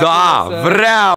Да, вряд.